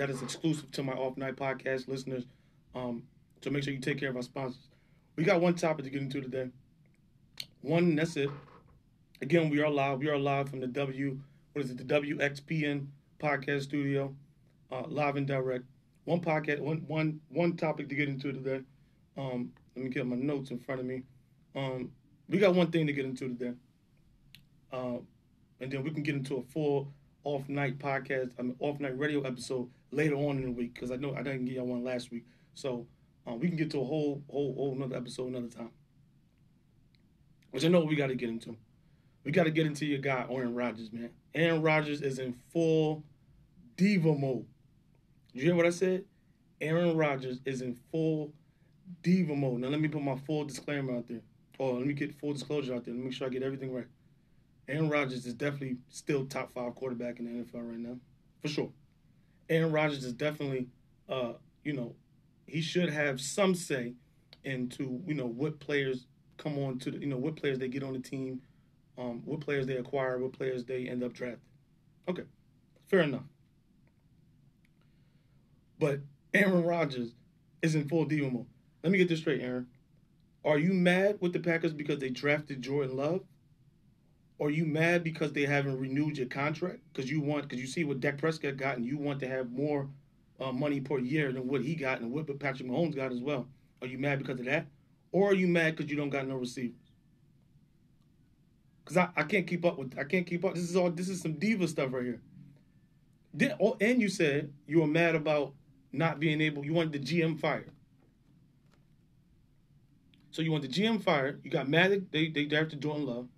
that is exclusive to my off night podcast listeners. Um, so make sure you take care of our sponsors. We got one topic to get into today. One, that's it. Again, we are live. We are live from the W, what is it, the WXPN podcast studio, uh, live and direct. One podcast, one one one topic to get into today. Um, let me get my notes in front of me. Um, we got one thing to get into today, uh, and then we can get into a full off night podcast, I mean off night radio episode later on in the week because I know I didn't get y'all one last week, so um, we can get to a whole whole whole another episode another time. Which I know we got to get into. We got to get into your guy Aaron Rodgers, man. Aaron Rodgers is in full diva mode. You hear what I said? Aaron Rodgers is in full diva mode. Now let me put my full disclaimer out there. Or let me get full disclosure out there. Let me make sure I get everything right. Aaron Rodgers is definitely still top five quarterback in the NFL right now, for sure. Aaron Rodgers is definitely, uh, you know, he should have some say into you know what players come on to the, you know what players they get on the team, um, what players they acquire, what players they end up drafting. Okay, fair enough. But Aaron Rodgers is in full diva mode. Let me get this straight, Aaron. Are you mad with the Packers because they drafted Jordan Love? Are you mad because they haven't renewed your contract? Because you want, because you see what Dak Prescott got, and you want to have more uh, money per year than what he got and what Patrick Mahomes got as well. Are you mad because of that? Or are you mad because you don't got no receivers? Because I, I can't keep up with I can't keep up. This is all this is some diva stuff right here. Then, oh, and you said you were mad about not being able. You wanted the GM fired. So you want the GM fired. You got mad they they drafted Jordan Love.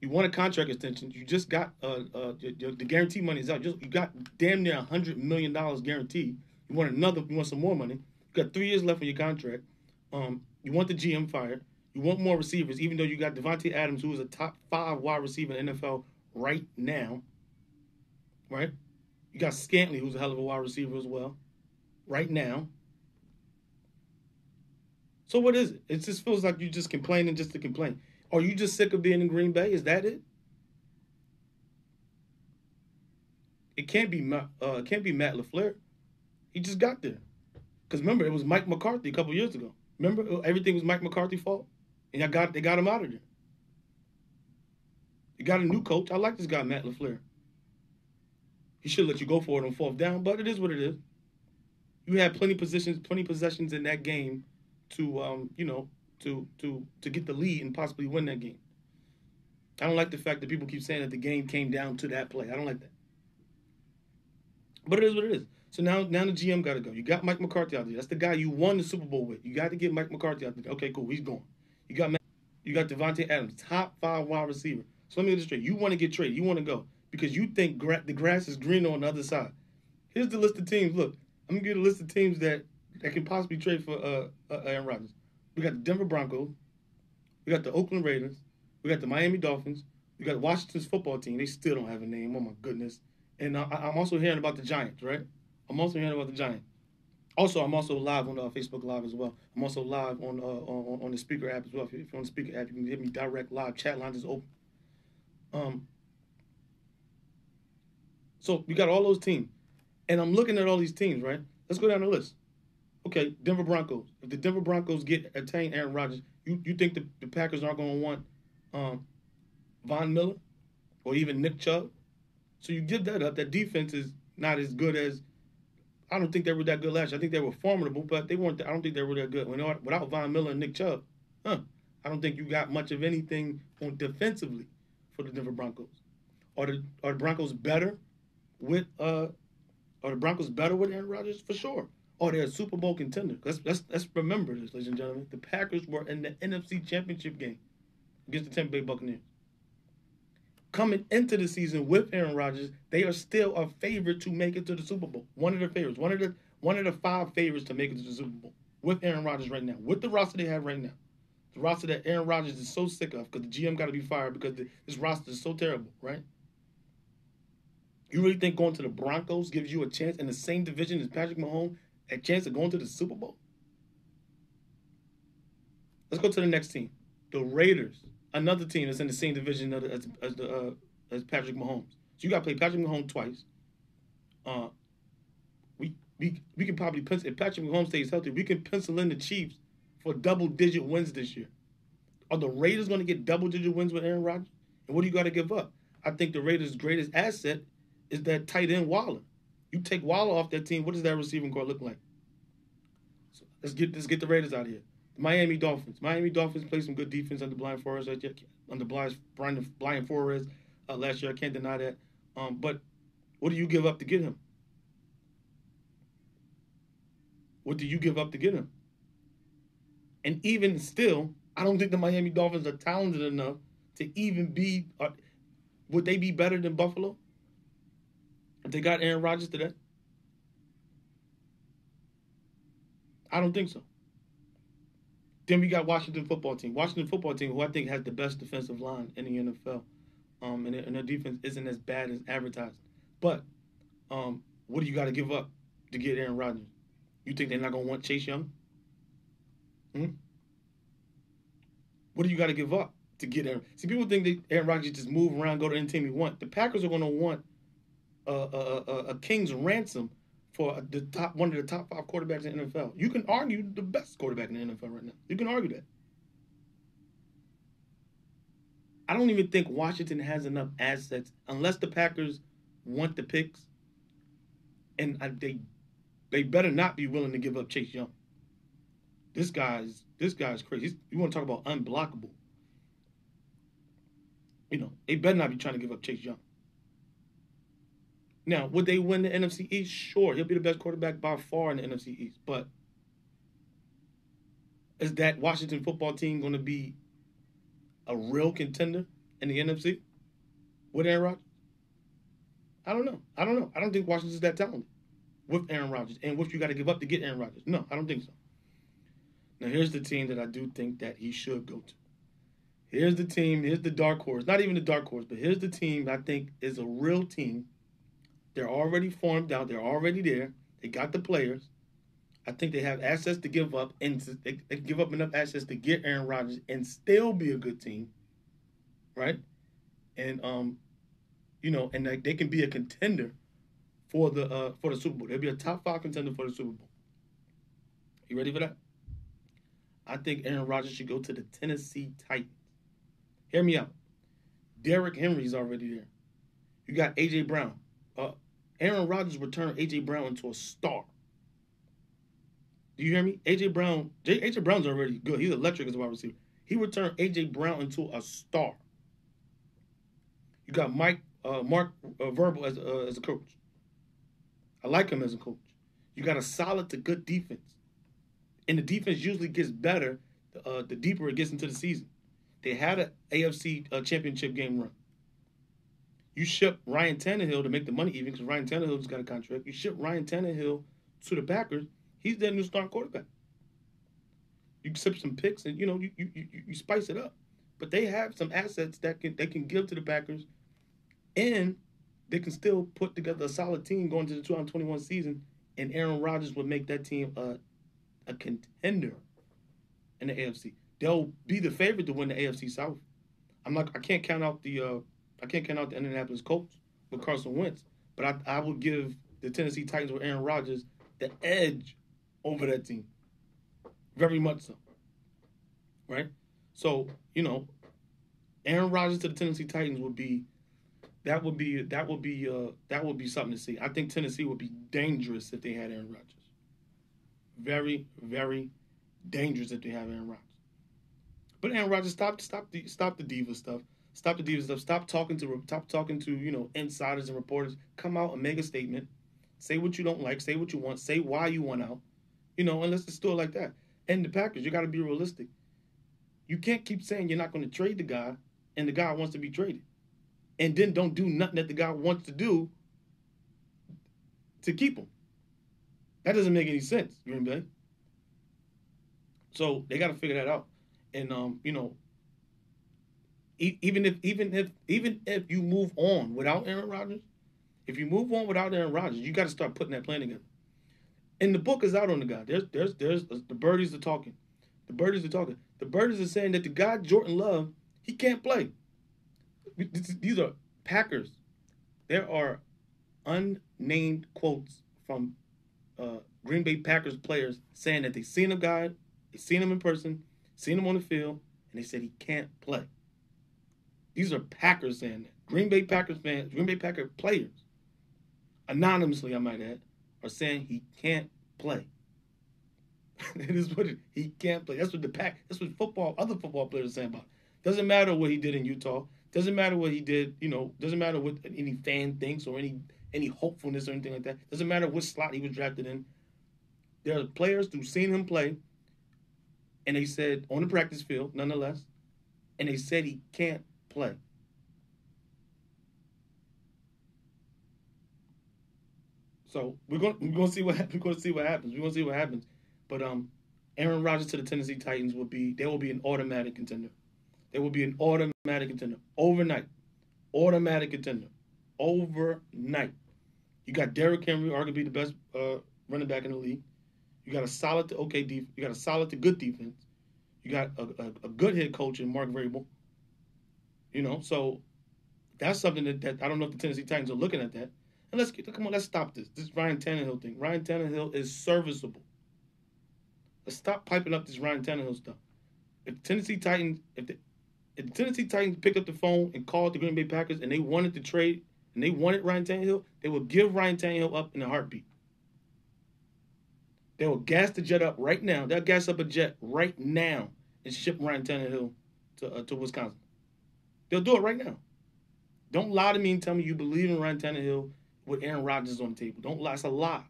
You want a contract extension. You just got uh, uh the, guarantee money is out. Just you got damn near hundred million dollars guaranteed. You want another. You want some more money. You got three years left on your contract. Um, you want the GM fired. You want more receivers, even though you got Davante Adams, who is a top five wide receiver in the NFL right now. Right? You got Scantling, who's a hell of a wide receiver as well, right now. So what is it? It just feels like you're just complaining just to complain. Are you just sick of being in Green Bay? Is that it? It can't be uh, it can't be Matt LaFleur. He just got there. Because remember, it was Mike McCarthy a couple years ago. Remember, everything was Mike McCarthy's fault, and I got they got him out of there. You got a new coach. I like this guy, Matt LaFleur. He should let you go for it on fourth down, but it is what it is. You had plenty positions, plenty possessions in that game to, um, you know, to to to get the lead and possibly win that game. I don't like the fact that people keep saying that the game came down to that play. I don't like that. But it is what it is. So now, now the GM got to go. You got Mike McCarthy out there. That's the guy you won the Super Bowl with. You got to get Mike McCarthy out there. Okay, cool. He's gone. You got you got Davante Adams, top five wide receiver. So let me get straight. You want to get traded. You want to go because you think gra- the grass is greener on the other side. Here's the list of teams. Look, I'm gonna give a list of teams that that can possibly trade for uh, uh, Aaron Rodgers. We got the Denver Broncos. We got the Oakland Raiders. We got the Miami Dolphins. We got Washington's football team. They still don't have a name. Oh my goodness. And uh, I'm also hearing about the Giants, right? I'm also hearing about the Giants. Also, I'm also live on uh, Facebook Live as well. I'm also live on uh, on, on the Spreaker app as well. If you're on the Spreaker app, you can hit me direct live. Chat lines is open. Um. So we got all those teams, and I'm looking at all these teams. Right? Let's go down the list. Okay, Denver Broncos. If the Denver Broncos get attain Aaron Rodgers, you, you think the, the Packers aren't going to want um, Von Miller or even Nick Chubb? So you give that up. That defense is not as good as I don't think they were that good last year. I think they were formidable, but they weren't. I don't think they were that good. Without Von Miller and Nick Chubb, huh? I don't think you got much of anything on defensively for the Denver Broncos. Are the are the Broncos better with uh? Are the Broncos better with Aaron Rodgers for sure? Or they're a Super Bowl contender. Let's let's let's remember this, ladies and gentlemen. The Packers were in the NFC Championship game against the Tampa Bay Buccaneers coming into the season with Aaron Rodgers, they are still a favorite to make it to the Super Bowl. One of the favorites, one of the one of the five favorites to make it to the Super Bowl with Aaron Rodgers right now, with the roster they have right now. The roster that Aaron Rodgers is so sick of because the GM got to be fired because the, this roster is so terrible, right? You really think going to the Broncos gives you a chance in the same division as Patrick Mahomes, a chance of going to the Super Bowl? Let's go to the next team, the Raiders another team that's in the same division as, as the uh, as Patrick Mahomes. So you got to play Patrick Mahomes twice. Uh, we we we can probably pencil if Patrick Mahomes stays healthy, we can pencil in the Chiefs for double digit wins this year. Are the Raiders going to get double digit wins with Aaron Rodgers? And what do you got to give up? I think the Raiders' greatest asset is that tight end Waller. You take Waller off that team, what does that receiving corps look like? So let's get let's get the Raiders out of here. The Miami Dolphins. Miami Dolphins play some good defense under Brian Flores. Under Brian Brian, Brian Flores uh, last year. I can't deny that. Um, but what do you give up to get him? What do you give up to get him? And even still, I don't think the Miami Dolphins are talented enough to even be. Uh, would they be better than Buffalo? They got Aaron Rodgers today? I don't think so. Then we got Washington football team. Washington football team, who I think has the best defensive line in the NFL. Um, and, and their defense isn't as bad as advertised. But um, what do you got to give up to get Aaron Rodgers? You think they're not going to want Chase Young? Hmm? What do you got to give up to get Aaron? See, people think that Aaron Rodgers just move around, go to any team he want. The Packers are going to want a, a, a, king's ransom for the top one of the top five quarterbacks in the NFL. You can argue the best quarterback in the NFL right now. You can argue that. I don't even think Washington has enough assets unless the Packers want the picks, and they they better not be willing to give up Chase Young. This guy's this guy's crazy. He's, you want to talk about unblockable? You know, they better not be trying to give up Chase Young. Now, would they win the NFC East? Sure, he'll be the best quarterback by far in the NFC East. But is that Washington football team going to be a real contender in the NFC with Aaron Rodgers? I don't know. I don't know. I don't think Washington's that talented with Aaron Rodgers and what you got to give up to get Aaron Rodgers. No, I don't think so. Now here's the team that I do think that he should go to. Here's the team. Here's the dark horse. Not even the dark horse, but here's the team I think is a real team. They're already formed out. They're already there. They got the players. I think they have assets to give up, and they, they give up enough assets to get Aaron Rodgers and still be a good team, right? And um, you know, and they, they can be a contender for the uh, for the Super Bowl. They'll be a top five contender for the Super Bowl. You ready for that? I think Aaron Rodgers should go to the Tennessee Titans. Hear me out. Derrick Henry's already there. You got AJ Brown. Uh, Aaron Rodgers returned AJ Brown into a star. Do you hear me? AJ Brown. AJ Brown's already good. He's electric as a wide receiver. He returned AJ Brown into a star. You got Mike uh, Mark uh, Vrabel as uh, as a coach. I like him as a coach. You got a solid to good defense, and the defense usually gets better uh, the deeper it gets into the season. They had an AFC uh, championship game run. You ship Ryan Tannehill to make the money even because Ryan Tannehill's got a contract. You ship Ryan Tannehill to the Packers. He's their new starting quarterback. You sip some picks and you know you, you you you spice it up. But they have some assets that can they can give to the Packers, and they can still put together a solid team going to the 2021 season, and Aaron Rodgers would make that team a, a contender in the AFC. They'll be the favorite to win the AFC South. I'm not. I can't count out the. Uh, I can't count out the Indianapolis Colts with Carson Wentz, but I, I would give the Tennessee Titans with Aaron Rodgers the edge over that team. Very much so. Right. So you know, Aaron Rodgers to the Tennessee Titans would be that would be that would be uh, that would be something to see. I think Tennessee would be dangerous if they had Aaron Rodgers. Very, very dangerous if they have Aaron Rodgers. But Aaron Rodgers, stop, stop the, stop the diva stuff. Stop the diva stuff. Stop talking to, stop talking to you know insiders and reporters. Come out and make a statement. Say what you don't like. Say what you want. Say why you want out. You know, and let's just do it like that. And the Packers, you got to be realistic. You can't keep saying you're not going to trade the guy, and the guy wants to be traded and then don't do nothing that the guy wants to do to keep him. That doesn't make any sense, Green Bay. So they got to figure that out. And um, you know, even if even if even if you move on without Aaron Rodgers, if you move on without Aaron Rodgers, you got to start putting that plan together. And the book is out on the guy. There's there's there's the birdies are talking. The birdies are talking. The birdies are saying that the guy Jordan Love he can't play these are Packers. There are unnamed quotes from uh, Green Bay Packers players saying that they seen a guy, they seen him in person, seen him on the field, and they said he can't play. These are Packers that. Green Bay Packers fans, Green Bay Packer players, anonymously, I might add, are saying he can't play. it is what it, he can't play. That's what the pack. That's what football. Other football players are saying about. It. Doesn't matter what he did in Utah. Doesn't matter what he did. You know. Doesn't matter what any fan thinks or any any hopefulness or anything like that. Doesn't matter what slot he was drafted in. There are players who've seen him play, and they said on the practice field, nonetheless, and they said he can't play. So we're gonna we're gonna see what we're gonna see what happens. We're gonna see what happens. But um, Aaron Rodgers to the Tennessee Titans will be they will be an automatic contender. They will be an automatic contender overnight. Automatic contender overnight. You got Derrick Henry, arguably the best uh, running back in the league. You got a solid to okay def- You got a solid to good defense. You got a, a, a good head coach in Mark Vrabel. You know, so that's something that, that I don't know if the Tennessee Titans are looking at that. And let's get come on, let's stop this. This Ryan Tannehill thing. Ryan Tannehill is serviceable. Let's stop piping up this Ryan Tannehill stuff. If Tennessee Titans, if the, if the Tennessee Titans picked up the phone and called the Green Bay Packers and they wanted to trade and they wanted Ryan Tannehill, they would give Ryan Tannehill up in a heartbeat. They will gas the jet up right now. They'll gas up a jet right now and ship Ryan Tannehill to uh, to Wisconsin. They'll do it right now. Don't lie to me and tell me you believe in Ryan Tannehill with Aaron Rodgers on the table. Don't lie. A lie.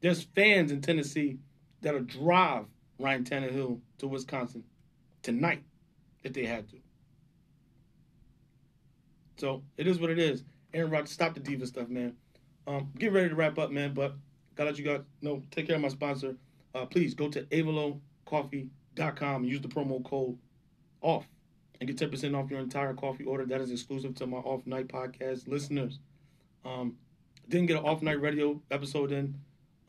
There's fans in Tennessee that'll drive Ryan Tannehill to Wisconsin tonight if they had to. So it is what it is. Aaron Rodgers, stop the diva stuff, man. Um, get ready to wrap up, man. But gotta let you guys know, take care of my sponsor. Uh, please go to aivilocoffee.com and use the promo code OFF and get 10% off your entire coffee order. That is exclusive to my off night podcast listeners. Um, didn't get an off night radio episode in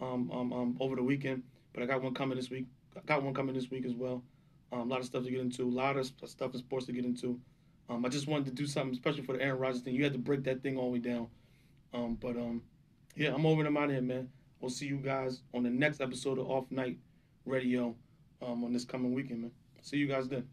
um, um, um, over the weekend, but I got one coming this week. I got one coming this week as well. Um, a lot of stuff to get into, a lot of stuff in sports to get into. Um, I just wanted to do something special for the Aaron Rodgers thing. You had to break that thing all the way down. But um, yeah, I'm over and I'm out of here, man. We'll see you guys on the next episode of Off Night Radio on this coming weekend, man. See you guys then.